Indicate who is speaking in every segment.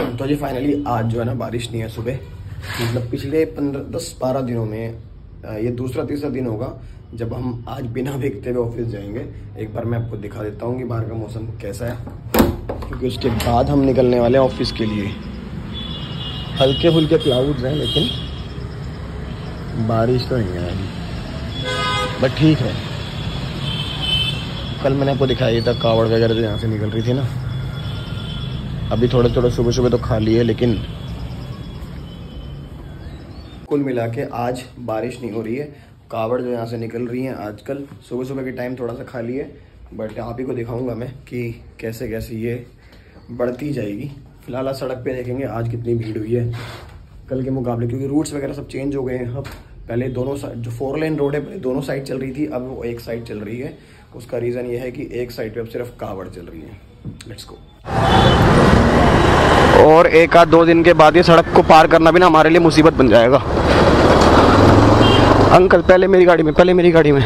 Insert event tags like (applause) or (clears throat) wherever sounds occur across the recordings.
Speaker 1: (clears throat) तो जी फाइनली आज जो है ना बारिश नहीं है सुबह। मतलब पिछले पंद्रह, दस, बारह दिनों में ये दूसरा, तीसरा दिन होगा जब हम आज बिना भीगते हुए ऑफ़िस जाएँगे। एक बार मैं आपको दिखा देता हूँ कि बाहर का मौसम कैसा है। क्योंकि उसके बाद हम निकलने वाले हैं ऑफ़िस के लिए। हल्के फुल्के क्लाउड्स हैं, लेकिन बारिश तो नहीं है अभी बट ठीक है। कल मैंने आपको दिखाया था, कावड़ वगैरह जो यहाँ से निकल रही थी ना। अभी थोड़े थोड़े सुबह सुबह तो खाली है, लेकिन कुल मिला के आज बारिश नहीं हो रही है। कावड़ जो यहाँ से निकल रही हैं आजकल, सुबह सुबह के टाइम थोड़ा सा खाली है बट आप ही को दिखाऊँगा मैं कि कैसे कैसे ये बढ़ती जाएगी। फ़िलहाल आज सड़क पे देखेंगे आज कितनी भीड़ हुई है कल के मुकाबले, क्योंकि रूट्स वगैरह सब चेंज हो गए हैं अब। पहले दोनों साइड जो फोर लेन रोड है, पहले दोनों साइड चल रही थी, अब वो एक साइड चल रही है। उसका रीज़न ये है कि एक साइड पे अब सिर्फ़ कावड़ चल रही है। लेट्स गो और एक आध दो दिन के बाद ये सड़क को पार करना भी ना हमारे लिए मुसीबत बन जाएगा। अंकल, पहले मेरी गाड़ी में, पहले मेरी गाड़ी में।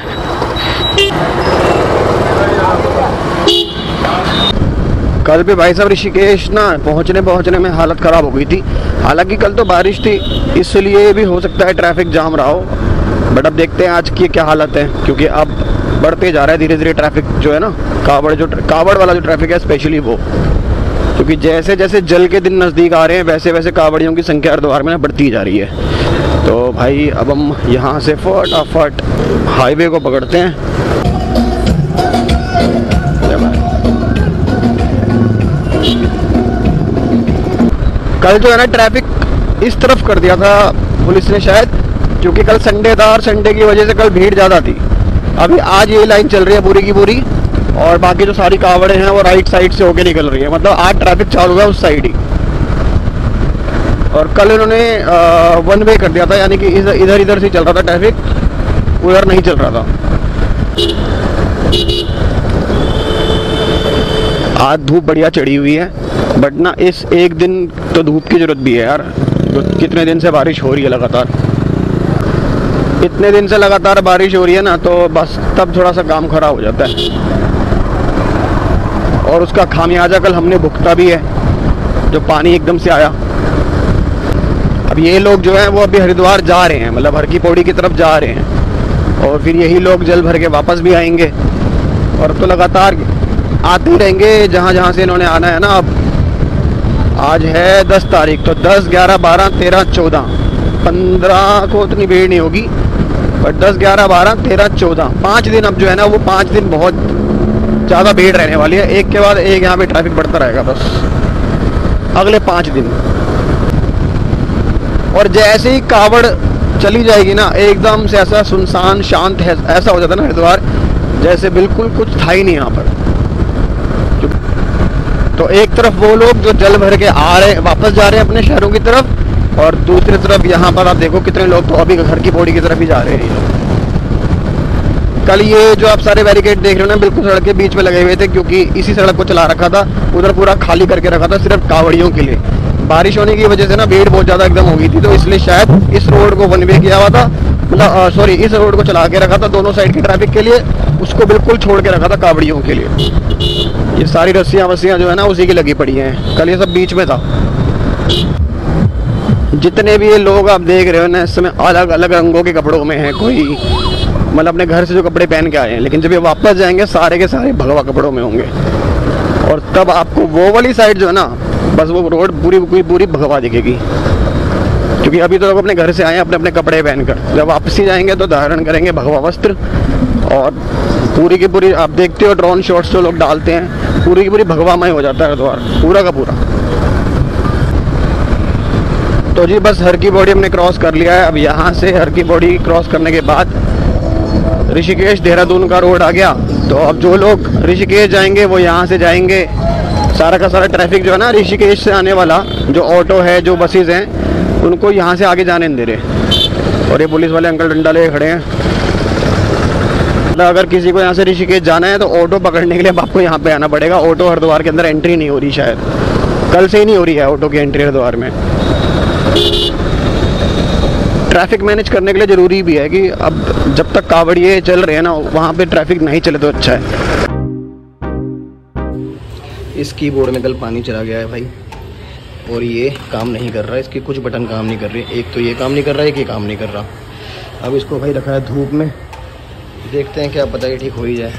Speaker 1: कल भी भाई साहब ऋषिकेश ना, पहुँचने पहुँचने में हालत ख़राब हो गई थी। हालाँकि कल तो बारिश थी, इसलिए भी हो सकता है ट्रैफ़िक जाम रहा हो। बट अब देखते हैं आज की क्या हालत है, क्योंकि अब बढ़ते जा रहा है धीरे धीरे ट्रैफ़िक जो है ना, कावड़ जो कावड़ वाला जो ट्रैफ़िक है स्पेशली वो। क्योंकि जैसे जैसे जल के दिन नज़दीक आ रहे हैं, वैसे वैसे कावड़ियों की संख्या हरिद्वार में ना बढ़ती जा रही है। तो भाई, अब हम यहाँ से फटाफट हाईवे को पकड़ते हैं। कल जो है ना ट्रैफ़िक इस तरफ़ कर दिया था पुलिस ने शायद, क्योंकि कल संडे था और संडे की वजह से कल भीड़ ज़्यादा थी। अभी आज ये लाइन चल रही है पूरी की पूरी। और बाकी जो सारी कावड़े हैं वो राइट साइड से होके निकल रही है। मतलब आज ट्रैफ़िक चालू है उस साइड ही। और कल इन्होंने वन वे कर दिया था, यानी कि इधर इधर से चल रहा था ट्रैफ़िक उधर नहीं चल रहा था। आज धूप बढ़िया चढ़ी हुई है बट ना इस एक दिन तो धूप की ज़रूरत भी है यार। तो कितने दिन से बारिश हो रही है लगातार। इतने दिन से लगातार बारिश हो रही है ना तो बस तब थोड़ा सा काम खराब हो जाता है। और उसका खामियाजा कल हमने भुगता भी है, जो पानी एकदम से आया। अब ये लोग जो हैं, वो अभी हरिद्वार जा रहे हैं मतलब हर की पौड़ी की तरफ़ जा रहे हैं। और फिर यही लोग जल भर के वापस भी आएँगे। और तो लगातार आते ही रहेंगे जहाँ जहाँ से इन्होंने आना है ना अब। आज है दस तारीख तो दस, ग्यारह, बारह, तेरह, चौदह। पंद्रह को उतनी भीड़ नहीं होगी बट दस, ग्यारह, बारह, तेरह, चौदह। पाँच दिन अब जो है ना, वो पाँच दिन बहुत ज़्यादा भीड़ रहने वाली है। एक के बाद एक यहाँ पे ट्रैफ़िक बढ़ता रहेगा, बस। अगले पाँच दिन। और जैसे ही कावड़ चली जाएगी ना, एकदम से ऐसा सुनसान, शांत, है, ऐसा हो जाता ना हरिद्वार, जैसे बिल्कुल कुछ था ही नहीं यहाँ पर। तो एक तरफ़ वो लोग जो जल भर के आ रहे वापस जा रहे हैं अपने शहरों की तरफ़ और दूसरी तरफ़ यहाँ पर आप देखो कितने लोग तो अभी घर की पौड़ी की तरफ़ ही जा रहे हैं। कल ये जो आप सारे बैरिकेड देख रहे हो ना, बिल्कुल सड़क के बीच में लगे हुए थे, क्योंकि इसी सड़क को चला रखा था, उधर पूरा खाली करके रखा था, सिर्फ़ कावड़ियों के लिए। बारिश होने की वजह से ना भीड़ बहुत ज़्यादा एकदम हो गई थी तो इसलिए शायद इस रोड को वन वे किया हुआ था मतलब सॉरी इस रोड को चला के रखा था, दोनों साइड की ट्रैफ़िक के लिए, उसको बिल्कुल छोड़ के रखा था कावड़ियों के लिए। ये सारी रस्सियाँ वस्सियाँ जो है ना, उसी की लगी पड़ी हैं। कल ये सब बीच में था। जितने भी ये लोग आप देख रहे हो ना इस समय अलग अलग रंगों के कपड़ों में है कोई। मतलब अपने घर से जो कपड़े पहन के आए हैं, लेकिन जब ये वापस जाएँगे, सारे के सारे भगवा कपड़ों में होंगे। और तब आपको वो वाली साइड जो है ना, बस वो रोड पूरी पूरी पूरी भगवा दिखेगी। क्योंकि अभी तो लोग अपने घर से आए अपने अपने कपड़े पहनकर। जब वापसी जाएँगे तो धारण करेंगे भगवा वस्त्र। और पूरी की पूरी, आप देखते हो ड्रोन शॉट्स जो लोग डालते हैं, पूरी की पूरी भगवामय हो जाता है हरिद्वार, पूरा का पूरा। तो जी, बस हर की बॉडी हमने क्रॉस कर लिया है। अब यहाँ से हर की बॉडी क्रॉस करने के बाद ऋषिकेश देहरादून का रोड आ गया। तो अब जो लोग ऋषिकेश जाएँगे, वो यहाँ से जाएँगे। सारा का सारा ट्रैफ़िक जो है ना ऋषिकेश से आने वाला, जो ऑटो है, जो बसेज हैं, उनको यहाँ से आगे जाने दे रहे। और ये पुलिस वाले अंकल डंडा ले खड़े हैं। मतलब अगर किसी को यहाँ से ऋषिकेश जाना है तो ऑटो पकड़ने के लिए अब आपको यहाँ पे आना पड़ेगा। ऑटो हरिद्वार के अंदर एंट्री नहीं हो रही शायद। कल से ही नहीं हो रही है ऑटो की एंट्री हरिद्वार में। ट्रैफ़िक मैनेज करने के लिए ज़रूरी भी है कि अब जब तक कावड़िए चल रहे हैं ना, वहाँ पे ट्रैफ़िक नहीं चले तो अच्छा है। इस कीबोर्ड में कल पानी चला गया है भाई। और ये काम नहीं कर रहा है इसके कुछ बटन काम नहीं कर रहे। एक तो ये काम नहीं कर रहा है एक ये काम नहीं कर रहा। अब इसको भाई रखा है धूप में। देखते हैं क्या पता ये ठीक हो ही जाए।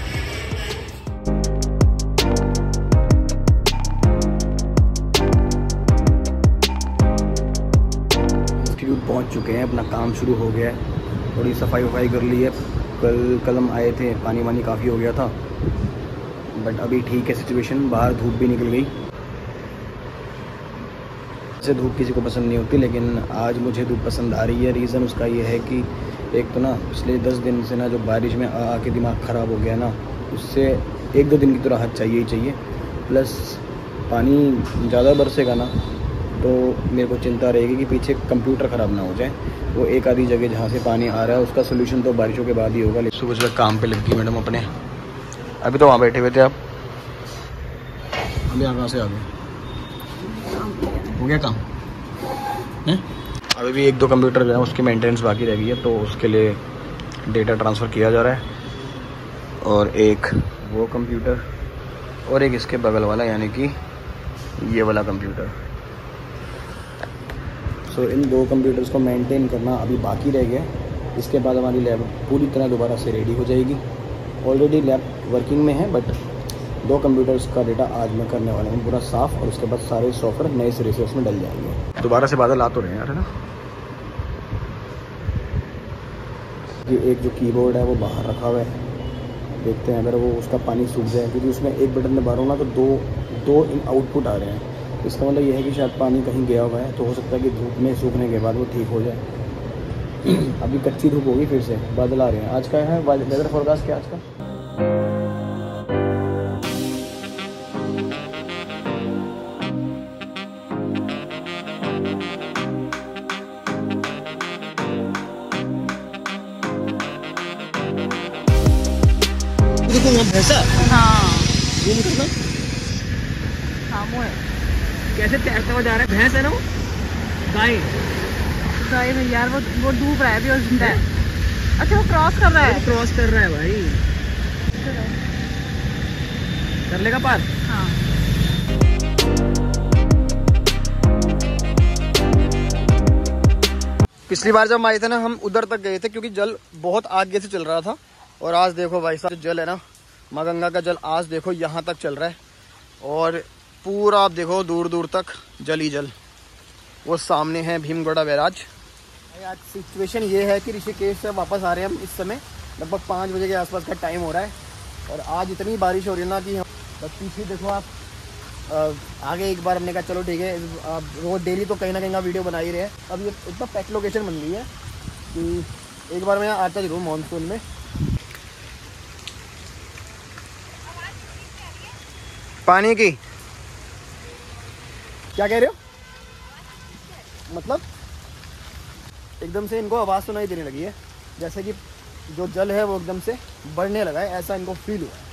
Speaker 1: चुके हैं, अपना काम शुरू हो गया है। थोड़ी सफ़ाई वफाई कर ली है। कल कल हम आए थे, पानी वानी काफ़ी हो गया था। बट अभी ठीक है सिचुएशन, बाहर धूप भी निकल गई। से धूप किसी को पसंद नहीं होती, लेकिन आज मुझे धूप पसंद आ रही है। रीज़न उसका ये है कि एक तो ना, पिछले दस दिन से ना जो बारिश में आ आके दिमाग ख़राब हो गया ना, उससे एक दो दिन की तो राहत चाहिए ही चाहिए। प्लस पानी ज़्यादा बरसेगा ना तो मेरे को चिंता रहेगी कि पीछे कंप्यूटर ख़राब ना हो जाए। वो एक आधी जगह जहाँ से पानी आ रहा है, उसका सोल्यूशन तो बारिशों के बाद ही होगा। लेकिन सुबह सुबह काम पे लग गई मैडम अपने। अभी तो वहाँ बैठे हुए थे आप। अभी कहाँ से आ गए? हो गया काम? अभी भी एक दो कंप्यूटर जो है, उसकी मेंटेनेंस बाकी रह गई है तो उसके लिए डेटा ट्रांसफ़र किया जा रहा है। और एक वो कंप्यूटर और एक इसके बगल वाला, यानी कि ये वाला कंप्यूटर सो so, इन दो कंप्यूटर्स को मेंटेन करना अभी बाकी रह गया इसके बाद हमारी लैब पूरी तरह दोबारा से रेडी हो जाएगी। ऑलरेडी लैब वर्किंग में है बट दो कंप्यूटर्स का डेटा आज मैं करने वाला हूँ पूरा साफ़ और उसके बाद सारे सॉफ्टवेयर नए सिरे से उसमें डल जाएँगे। दोबारा से बादल आ तो रहे हैं यार है ना? ये एक जो कीबोर्ड है वो बाहर रखा हुआ है। देखते हैं अगर वो उसका पानी सूख जाए क्योंकि उसमें एक बटन दबा रहा हूँ ना तो दो दो इन आउटपुट आ रहे हैं। इसका मतलब ये है कि शायद पानी कहीं गया हुआ है तो हो सकता है कि धूप में सूखने के बाद वो ठीक हो जाए। (clears throat) अभी कच्ची धूप होगी फिर से बादल आ रहे हैं। आज का है वेदर फोरकास्ट क्या आज का? देखो वहाँ भैंसा
Speaker 2: हाँ।
Speaker 1: ये निकलना?
Speaker 2: हाँ वो है।
Speaker 1: कैसे तैरता हुआ जा रहा है? भैंस है ना वो? गाय।
Speaker 2: गाय में यार वो वो डूब रहा है अभी और ज़िंदा है। अच्छा वो क्रॉस कर रहा है।
Speaker 1: क्रॉस कर रहा है भाई। कर लेगा पार?
Speaker 2: हाँ।
Speaker 1: पिछली बार जब हम आए थे ना हम उधर तक गए थे क्योंकि जल बहुत आगे से चल रहा था। और आज देखो भाई साहब जल है ना माँ गंगा का जल आज देखो यहाँ तक चल रहा है। और पूरा आप देखो, दूर दूर तक, जल ही जल। वो सामने है भीमगढ़ा बैराज। आज सिचुएशन ये है कि ऋषिकेश से वापस आ रहे हैं हम इस समय। लगभग पाँच बजे के आसपास का टाइम हो रहा है। और आज इतनी बारिश हो रही है ना कि हम पीछे देखो आप आगे एक बार हमने कहा, चलो ठीक है अब रोज डेली तो कहीं ना कहीं वीडियो बना ही रहे हैं। अब ये इतना पैक लोकेशन बन गई है कि एक बार मैं आता ज़रूर मानसून में। पानी की क्या कह रहे हो? मतलब? एकदम से इनको आवाज़ सुनाई देने लगी है। जैसे कि जो जल है वो एकदम से बढ़ने लगा है ऐसा इनको फील हुआ है।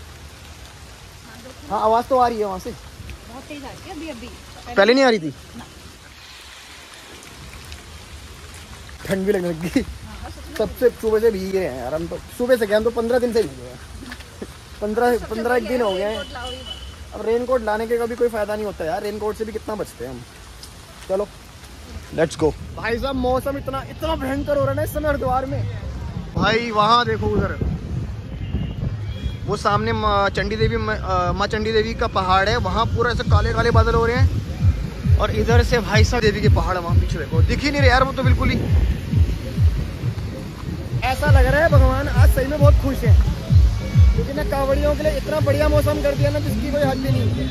Speaker 1: हाँ आवाज़ तो आ रही है वहाँ से।
Speaker 2: बहुत तेज आ रही है अभी अभी।
Speaker 1: पहले नहीं आ रही थी? ठंड भी लगने लगी। सबसे सुबह से भीग रहे हैं यार हम तो सुबह से क्या हम तो पंद्रह दिन से भीगे हैं। पंद्रह पंद्रह एक दिन हो गए हैं। अब रेन कोट लाने के कभी कोई फ़ायदा नहीं होता यार रेन कोट से भी कितना बचते हैं हम। चलो लेट्स गो भाई साहब मौसम इतना इतना भयंकर हो रहा है ना इस समय हरिद्वार में। भाई वहाँ देखो उधर। वो सामने चंडी देवी माँ चंडी देवी का पहाड़ है वहाँ पूरा ऐसे काले काले बादल हो रहे हैं। और इधर से भाई साहब देवी के पहाड़ वहाँ पीछे देखो। दिख ही नहीं रहे यार वो तो बिल्कुल ही। ऐसा लग रहा है भगवान आज सही में बहुत खुश है। कांवड़ियों के लिए इतना बढ़िया मौसम कर दिया ना जिसकी कोई हद ही नहीं है।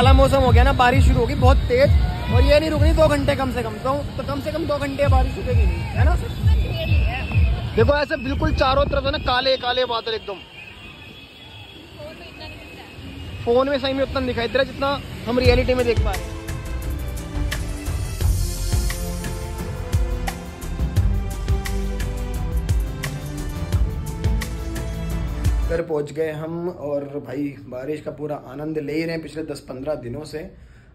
Speaker 1: काला मौसम हो गया ना बारिश शुरू होगी बहुत तेज और ये नहीं रुकनी दो घंटे कम से कम तो, तो कम से कम दो घंटे बारिश रुकेगी नहीं है ना? देखो ऐसे बिल्कुल चारों तरफ़ है ना काले काले बादल एकदम। फ़ोन में सही में उतना दिखाई दे रहा जितना हम रियलिटी में देख पा रहे हैं। घर पहुँच गए हम और भाई बारिश का पूरा आनंद ले ही रहे हैं पिछले दस पंद्रह दिनों से।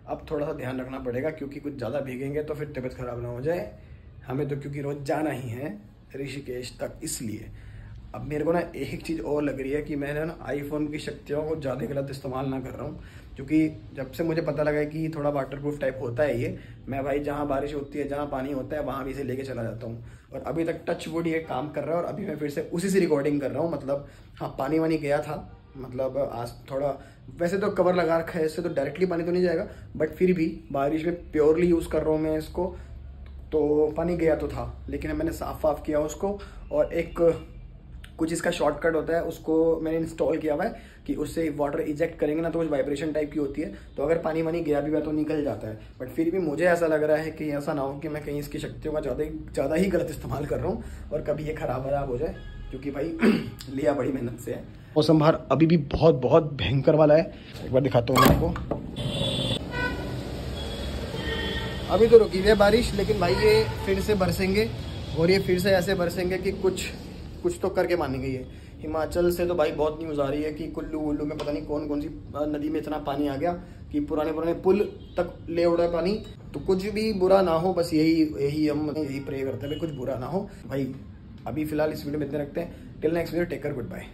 Speaker 1: अब थोड़ा सा ध्यान रखना पड़ेगा क्योंकि कुछ ज़्यादा भीगेंगे तो फिर तबीयत खराब ना हो जाए। हमें तो क्योंकि रोज जाना ही है ऋषिकेश तक इसलिए। अब मेरे को ना एक चीज़ और लग रही है कि मैंने ना आईफोन की शक्तियों को ज़्यादा गलत इस्तेमाल ना कर रहा हूँ। क्योंकि जब से मुझे पता लगा कि थोड़ा वाटर प्रूफ टाइप होता है ये, मैं भाई जहाँ बारिश होती है, जहाँ पानी होता है, वहाँ भी इसे लेके चला जाता हूँ। और अभी तक टच वुड ये काम कर रहा है और अभी मैं फिर से उसी से रिकॉर्डिंग कर रहा हूँ मतलब हाँ पानी वानी गया था मतलब आज थोड़ा, वैसे तो कवर लगा रखा है, इससे तो डायरेक्टली पानी तो नहीं जाएगा बट फिर भी बारिश में प्योरली यूज़ कर रहा हूँ मैं इसको तो पानी गया तो था, लेकिन मैंने साफ़ वाफ किया उसको और एक कुछ इसका शॉर्टकट होता है, उसको मैंने इंस्टॉल किया हुआ है कि उससे वाटर इजेक्ट करेंगे ना तो कुछ वाइब्रेशन टाइप की होती है। तो अगर पानी वानी गया भी हुआ तो निकल जाता है। बट फिर भी मुझे ऐसा लग रहा है कि ऐसा ना हो कि मैं कहीं इसकी शक्तियों का ज़्यादा ज़्यादा ही गलत इस्तेमाल कर रहा हूँ और कभी ये खराब वराब हो जाए, क्योंकि भाई (clears throat) लिया बड़ी मेहनत से है। मौसम बाहर अभी भी बहुत बहुत भयंकर वाला है। एक बार दिखाता हूँ आपको। अभी तो रुकी हुई है बारिश, लेकिन भाई ये फिर से बरसेंगे और ये फिर से ऐसे बरसेंगे कि कुछ कुछ तो करके मानी गई है। हिमाचल से तो भाई बहुत न्यूज़ आ रही है कि कुल्लू उल्लू में पता नहीं कौन कौन सी नदी में इतना पानी आ गया कि पुराने पुराने पुल तक ले उड़ा पानी। तो कुछ भी बुरा ना हो, बस यही यही हम यही प्रे करते हैं कुछ बुरा ना हो। भाई, अभी फ़िलहाल इस वीडियो में इतने रखते हैं। Till next video take care good bye